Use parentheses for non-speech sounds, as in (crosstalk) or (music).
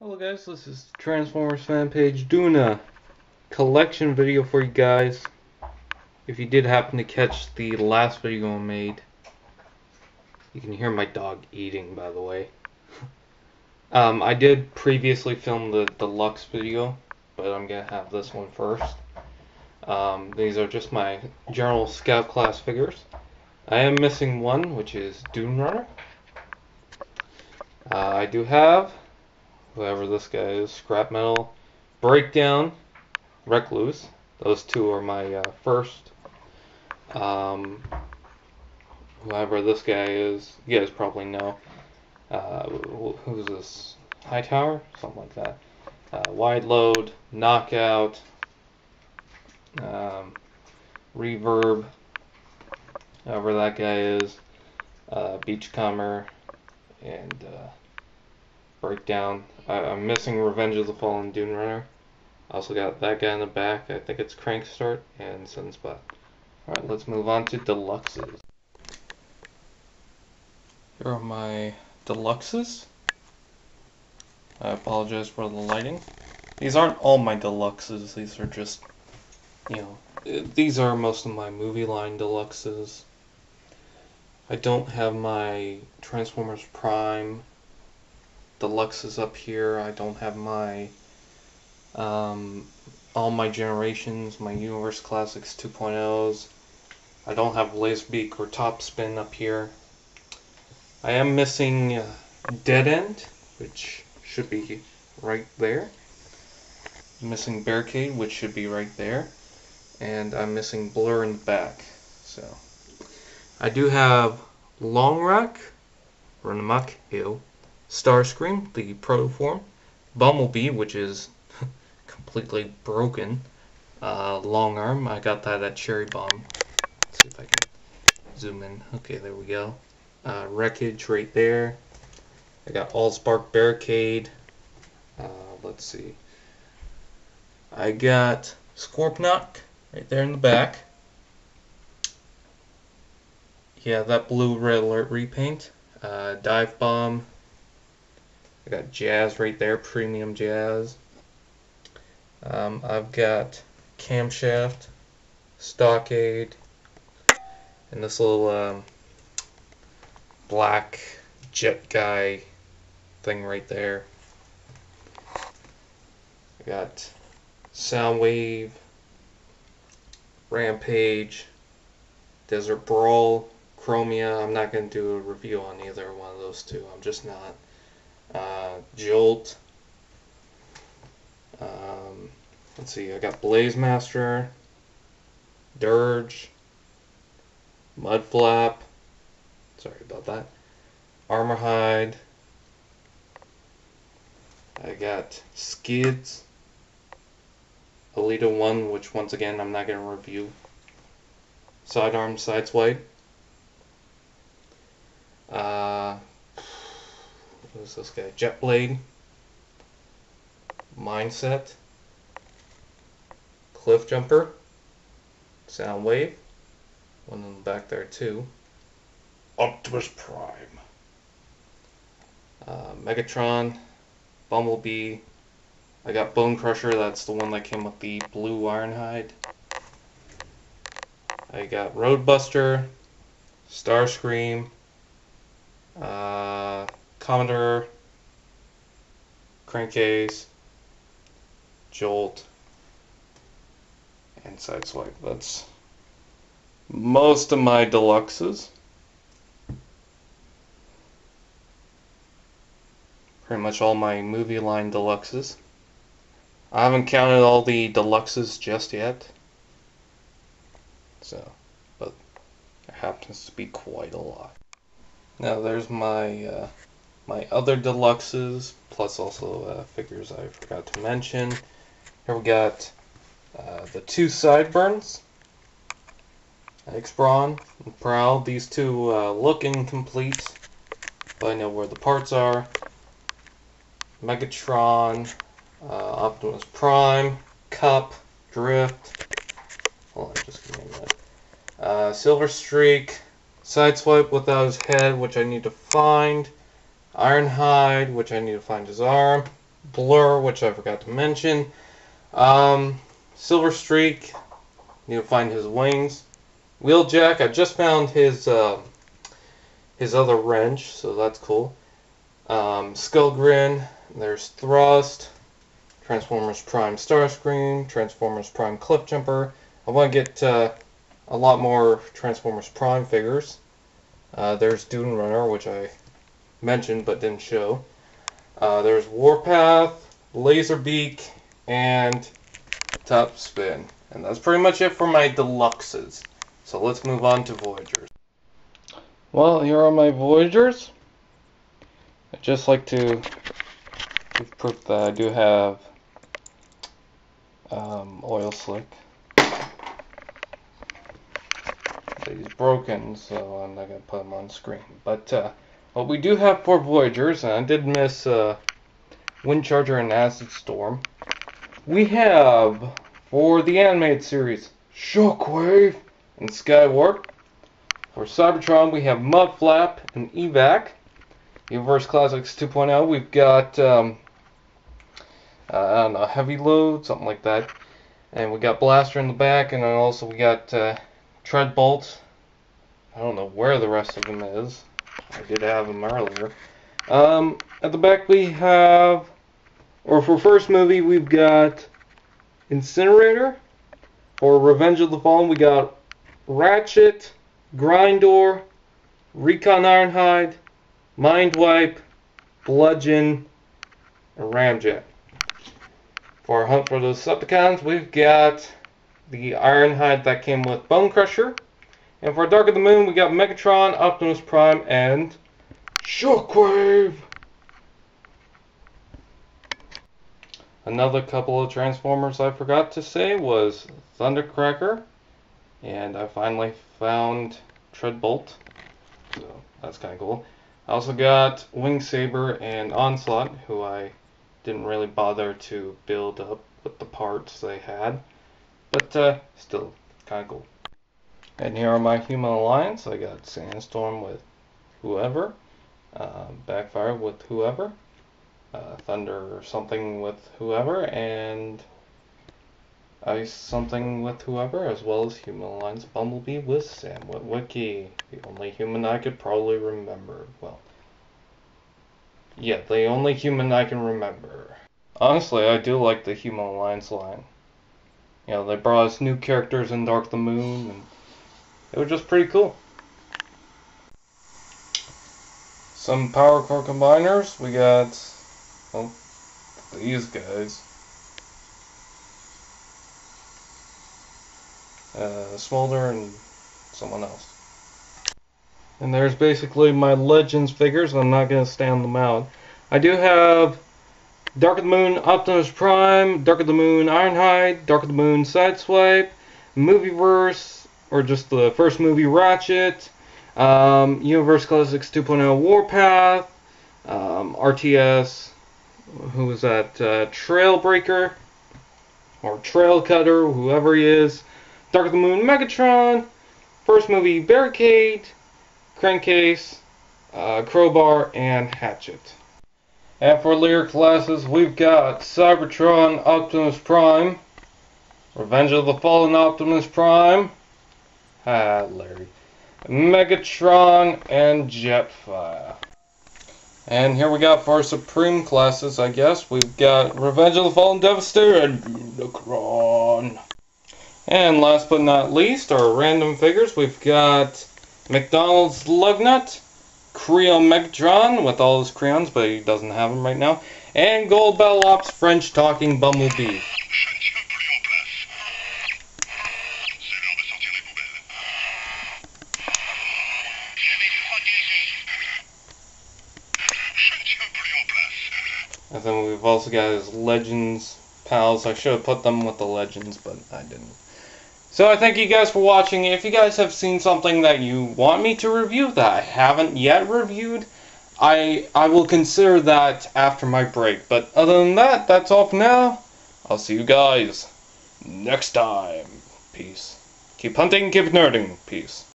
Hello guys, this is Transformers fan page doing a collection video for you guys. If you did happen to catch the last video I made, you can hear my dog eating by the way. (laughs) um, I did previously film the deluxe video, but I'm gonna have this one first. Um, these are just my general scout class figures. I am missing one, which is Dune Runner. Uh, I do have whoever this guy is, Scrap Metal, Breakdown, Recluse. Those two are my uh, first. Um, whoever this guy is, you guys probably know. Uh, who's this? Hightower? Something like that. Uh, wide Load, Knockout, um, Reverb, whoever that guy is, uh, Beachcomber, and uh, breakdown. I, I'm missing Revenge of the Fallen Dune Runner. Also got that guy in the back. I think it's Crankstart and Sunspot. Alright, let's move on to deluxes. Here are my deluxes. I apologize for the lighting. These aren't all my deluxes. These are just, you know, eh, these are most of my movie line deluxes. I don't have my Transformers Prime deluxe is up here. I don't have my um, all my generations, my Universe Classics 2.0s. I don't have Laserbeak or Top Spin up here. I am missing uh, Dead End, which should be right there. I'm missing Barricade, which should be right there. And I'm missing Blur in the back. So I do have Long Rock, Run Amok, ew. Starscream, the protoform, Bumblebee, which is (laughs) completely broken, uh, Long Arm, I got that at Cherry Bomb. Let's see if I can zoom in. Okay, there we go. Uh, wreckage right there. I got Allspark Barricade. Uh, let's see. I got Scorponok right there in the back. Yeah, that blue red alert repaint. Uh, dive bomb, I got jazz right there, premium jazz. Um, I've got camshaft, stockade, and this little um, black jet guy thing right there. I got Soundwave, Rampage, Desert Brawl, Chromia. I'm not going to do a review on either one of those two. I'm just not uh, Jolt. Um, let's see, I got Blaze Master, Dirge, Mudflap. Sorry about that. Armorhide. I got Skids. Elita 1, which once again I'm not going to review. Sidearm Sideswipe. Uh, Who's this guy? Jetblade. Mindset. Cliff Jumper. Soundwave. One in the back there too. Optimus Prime. Uh, Megatron. Bumblebee. I got Bone Crusher, that's the one that came with the blue Ironhide. I got Roadbuster, Starscream, uh, Commodore, Crankcase, Jolt, and Sideswipe. That's most of my deluxes. Pretty much all my movie line deluxes. I haven't counted all the deluxes just yet. So, but there happens to be quite a lot. Now there's my uh, my other deluxes, plus also uh, figures I forgot to mention. Here we got uh, the two sideburns, X-Brawn and Prowl. These two uh, look incomplete, but I know where the parts are. Megatron, uh, Optimus Prime, Kup, Drift. Hold on, just give me a minute. Uh, Silver Streak, Sideswipe without his head, which I need to find. Ironhide, which I need to find his arm, Blur, which I forgot to mention. Um, Silver Streak, need to find his wings. Wheeljack, I just found his uh, his other wrench, so that's cool. Um, Skullgrin, there's Thrust, Transformers Prime Starscream, Transformers Prime Cliffjumper. I want to get uh, a lot more Transformers Prime figures. Uh, there's Dune Runner, which I mentioned but didn't show. Uh, there's Warpath, Laserbeak, and Top Spin. And that's pretty much it for my deluxes. So let's move on to Voyagers. Well, here are my Voyagers. I'd just like to give proof that I do have um, oil slick. He's broken, so I'm not going to put him on screen. But uh, what we do have four Voyagers, and I did miss uh, Windcharger and Acid Storm, we have for the animated series Shockwave and Skywarp. For Cybertron, we have Mudflap and Evac. Universe Classics 2.0, we've got, um, uh, I don't know, Heavy Load, something like that. And we got Blaster in the back, and then also we got uh, Treadbolt. I don't know where the rest of them is. I did have them earlier. Um, at the back we have, or for first movie, we've got Incinerator. For Revenge of the Fallen, we got Ratchet, Grindor, Recon Ironhide, Mindwipe, Bludgeon, and Ramjet. For Hunt for the Decepticons, we've got the Ironhide that came with Bone Crusher. And for Dark of the Moon, we got Megatron, Optimus Prime, and Shockwave! Another couple of Transformers I forgot to say was Thundercracker, and I finally found Treadbolt, so that's kind of cool. I also got Wing Saber and Onslaught, who I didn't really bother to build up with the parts they had, but uh, still kind of cool. And here are my Human Alliance. I got Sandstorm with whoever, uh, Backfire with whoever, uh, Thunder something with whoever, and Ice something with whoever, as well as Human Alliance Bumblebee with Sam Witwicky, the only human I could probably remember. Well, yeah, the only human I can remember. Honestly, I do like the Human Alliance line. You know, they brought us new characters in Dark the Moon, and it was just pretty cool. Some Power Core combiners. We got, well, these guys. uh, Smolder, and someone else. And there's basically my Legends figures. I'm not going to stand them out. I do have Dark of the Moon Optimus Prime, Dark of the Moon Ironhide, Dark of the Moon Sideswipe, Movieverse, or just the first movie Ratchet, um, Universe Classics 2.0 Warpath, um, RTS, who was that? Uh, Trailbreaker, or Trail Cutter, whoever he is. Dark of the Moon Megatron, first movie Barricade, Crankcase, uh, Crowbar, and Hatchet. And for Lear classes, we've got Cybertron Optimus Prime, Revenge of the Fallen Optimus Prime, Larry, Megatron, and Jetfire. And here we got for Supreme classes, I guess. We've got Revenge of the Fallen Devastator and Unicron. And last but not least, our random figures. We've got McDonald's Lugnut, Kre-O Megatron with all his crayons, but he doesn't have them right now, and Gold Bell Ops French Talking Bumblebee. And then we've also got his Legends pals. I should have put them with the Legends, but I didn't. So I thank you guys for watching. If you guys have seen something that you want me to review that I haven't yet reviewed, I I will consider that after my break. But other than that, that's all for now. I'll see you guys next time. Peace. Keep hunting, keep nerding. Peace.